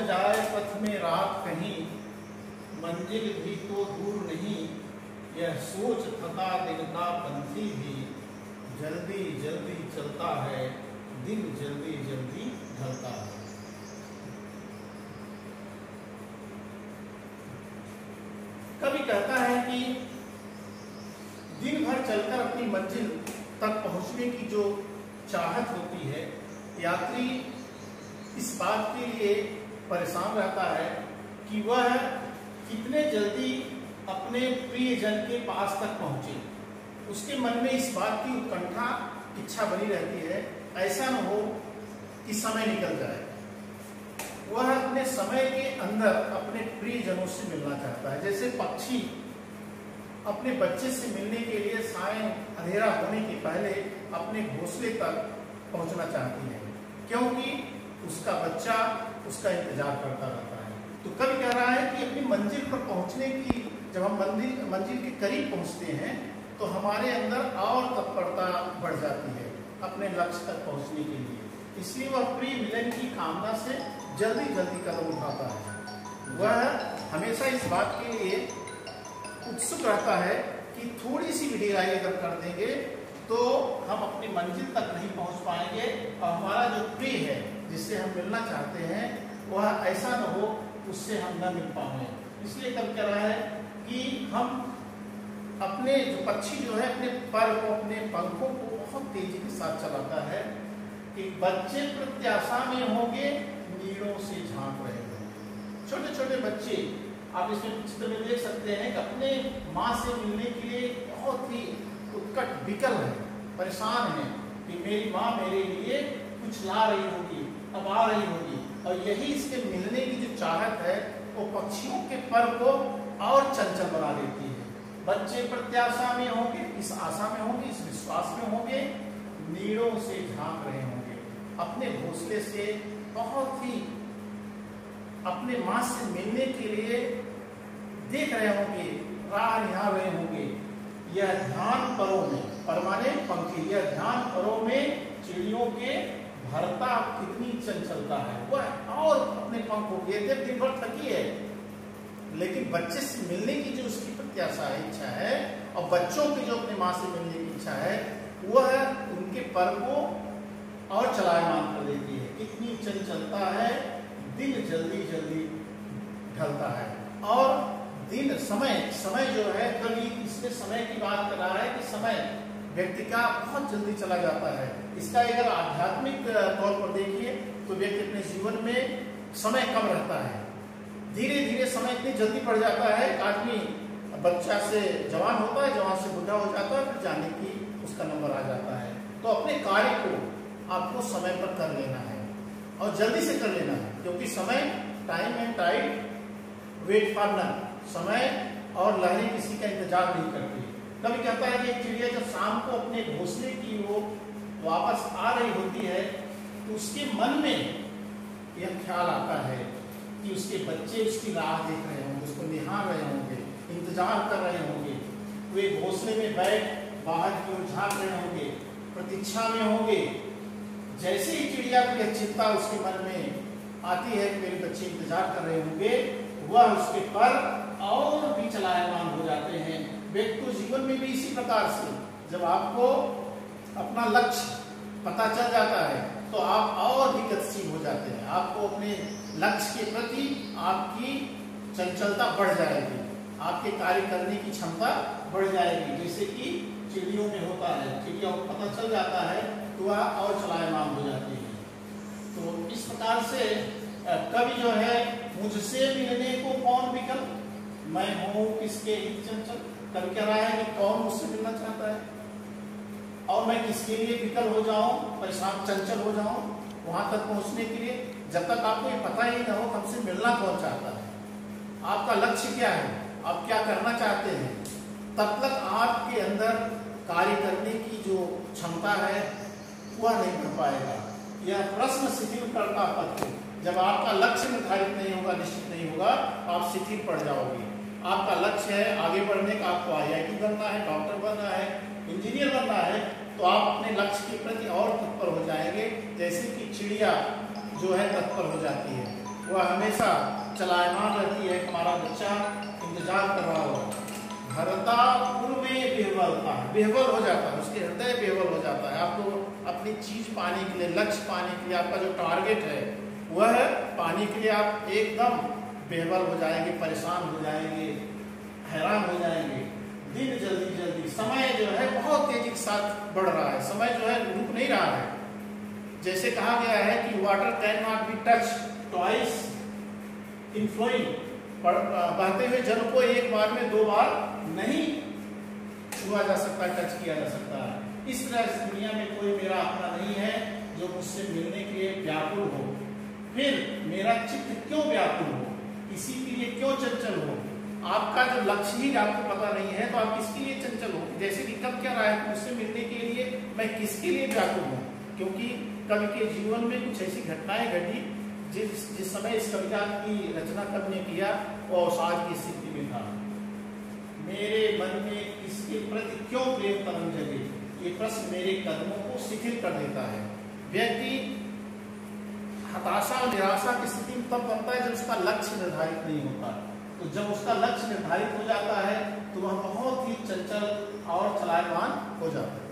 जाए पथ में रात कहीं, मंजिल भी तो दूर नहीं, यह सोच थका का पंथी भी। जल्दी जल्दी चलता है, दिन जल्दी जल्दी ढलता है। कभी कहता है कि दिन भर चलकर अपनी मंजिल तक पहुँचने की जो चाहत होती है, यात्री इस बात के लिए परेशान रहता है कि वह कितने जल्दी अपने प्रियजन के पास तक पहुँचे। उसके मन में इस बात की उत्कंठा, इच्छा बनी रहती है, ऐसा न हो कि समय निकल जाए। वह अपने समय के अंदर अपने प्रियजनों से मिलना चाहता है। जैसे पक्षी अपने बच्चे से मिलने के लिए साय अंधेरा होने के पहले अपने घोंसले तक पहुँचना चाहती है, क्योंकि उसका बच्चा उसका इंतज़ार करता रहता है। तो कभी कह रहा है कि अपनी मंजिल पर पहुँचने की, जब हम मंदिर, मंजिल के करीब पहुँचते हैं तो हमारे अंदर और तत्परता बढ़ जाती है अपने लक्ष्य तक पहुँचने के लिए। इसलिए वह प्रिय मिलन की कामना से जल्दी जल्दी कदम उठाता है। वह हमेशा इस बात के लिए उत्सुक रहता है कि थोड़ी सी ढिलाई अगर कर देंगे तो हम अपनी मंजिल तक नहीं पहुँच पाएँगे और हमारा जो प्रिय है, जिससे हम मिलना चाहते हैं, वह ऐसा न हो, उससे हम न मिल पाएँगे। इसलिए कब कह रहा है कि हम अपने जो पक्षी जो है, अपने पर को, अपने पंखों को बहुत तेज़ी के साथ चलाता है कि बच्चे प्रत्याशा में होंगे, नीड़ों से झाँक रहे होंगे। छोटे छोटे बच्चे, आप इसमें चित्र में देख सकते हैं कि अपने माँ से मिलने के लिए बहुत ही उत्कट विकल है, परेशान है कि मेरी माँ मेरे लिए कुछ ला रही होगी अब आ रही होगी। और यही इसके मिलने की जो चाहत है, वो पक्षियों के पर को और चंचल बना देती है। बच्चे प्रत्याशा में होंगे, इस आशा में होंगे, इस विश्वास में होंगे, नीड़ों से झाँक रहे होंगे। अपने घोंसले से बहुत ही अपने माँ से मिलने के लिए देख रहे होंगे, राह निहार रहे होंगे। यह ध्यान परों में, परमाने पंखी, यह ध्यान परों में चिड़ियों के भरता कितनी चंचलता है। वह और अपने पंखों के दिन भर थकी है, लेकिन बच्चे से मिलने की जो उसकी प्रत्याशा है, इच्छा है, और बच्चों की जो अपने माँ से मिलने की इच्छा है, वह उनके पर को और चलायमान कर देती है। कितनी चंचलता है, दिन जल्दी जल्दी ढलता है। और दिन, समय समय जो है कभी इसमें समय की बात कर रहा है कि समय व्यक्ति का बहुत जल्दी चला जाता है। इसका अगर आध्यात्मिक तौर पर देखिए तो व्यक्ति अपने जीवन में समय कम रहता है। धीरे धीरे समय इतनी जल्दी पड़ जाता है, आदमी बच्चा से जवान होता है, जवान से बुढ़ा हो जाता है, फिर जाने की उसका नंबर आ जाता है। तो अपने कार्य को आपको समय पर कर लेना है और जल्दी से कर लेना है, क्योंकि समय time and time wait for none समय और लहरें किसी का इंतज़ार नहीं करती। कभी कहता है कि एक चिड़िया जब शाम को अपने घोंसले की वो वापस आ रही होती है तो उसके मन में यह ख्याल आता है कि उसके बच्चे उसकी राह देख रहे होंगे, उसको निहार रहे होंगे, इंतज़ार कर रहे होंगे। वे घोंसले में बैठ बाहर की ओर झाँक रहे होंगे, प्रतीक्षा में होंगे। जैसे ही चिड़िया की चिंता उसके मन में आती है कि मेरे बच्चे इंतज़ार कर रहे होंगे, वह उसके पर और भी चलायमान हो जाते हैं। व्यक्ति जीवन में भी इसी प्रकार से जब आपको अपना लक्ष्य पता चल जाता है तो आप और भी गतिशील हो जाते हैं। आपको अपने लक्ष्य के प्रति आपकी चंचलता बढ़ जाएगी। आपके कार्य करने की क्षमता बढ़ जाएगी। जैसे कि चिड़ियों में होता है, चिड़िया को पता चल जाता है तो वह और चलायमान हो जाती है। तो इस प्रकार से कवि जो है, मुझसे मिलने को कौन विकल्प मैं हूँ किसके हित चंचल? कवि कह रहा है कि कौन मुझसे मिलना चाहता है? और मैं किसके लिए विकल हो जाऊँ, परेशान चंचल हो जाऊँ वहाँ तक पहुँचने के लिए? जब तक आपको ये पता ही ना हो हमसे मिलना कौन चाहता है? आपका लक्ष्य क्या है? आप क्या करना चाहते हैं? तब तक आपके अंदर कार्य करने की जो क्षमता है, वह नहीं कर पाएगा। यह प्रश्न शिथिल करता पत्र जब आपका लक्ष्य निर्धारित नहीं होगा, निश्चित नहीं होगा, आप शिथिल पड़ जाओगे। आपका लक्ष्य है, आगे बढ़ने का आपको आई बनना है, डॉक्टर बनना है, इंजीनियर बनना है तो आप अपने लक्ष्य के प्रति और तत्पर हो जाएँगे, जैसे कि चिड़िया जो है तत्पर हो जाती है। वह हमेशा चलायमान रहती है, हमारा बच्चा इंतज़ार कर रहा होगा भरता पूर्व में बेहवलता है बेहवल हो जाता है, उसके हृदय बेहवल हो जाता है। आपको अपनी चीज़ पाने के लिए, लक्ष्य पाने के लिए आपका जो टारगेट है, वह पाने के लिए आप एकदम बेहवल हो जाएँगे, परेशान हो जाएँगे, हैरान हो जाएँगे। दिन जल्दी जल्दी, समय जो है बहुत तेज़ी के साथ बढ़ रहा है। समय जो है रुक नहीं रहा है। जैसे कहा गया है कि water cannot be touch twice in flowing बहते हुए जल को एक बार में दो बार नहीं छुआ जा सकता टच किया जा सकता है। इस तरह से दुनिया में कोई मेरा अपना नहीं है जो मुझसे मिलने के लिए व्याकुल हो। फिर मेरा चित्त क्यों व्याकुल हो? इसी के लिए क्यों चंचल हो? आपका जो लक्ष्य ही आपको पता नहीं है तो आप किसके लिए चंचल हो? जैसे कि कब क्या है मुझसे मिलने के लिए मैं किसके लिए व्याकुल हूँ? क्योंकि कवि के जीवन में कुछ ऐसी घटनाएँ घटी, जिस जिस समय इस कविता की रचना कवि ने किया और अवसाद की स्थिति में था। मेरे मन में इसके प्रति क्यों प्रेम तरंग जगे? ये प्रश्न मेरे कदमों को शिथिल कर देता है। व्यक्ति हताशा और निराशा की स्थिति में तब बनता है जब उसका लक्ष्य निर्धारित नहीं होता। तो जब उसका लक्ष्य निर्धारित हो जाता है तो वह बहुत ही चंचल और चलायमान हो जाता है।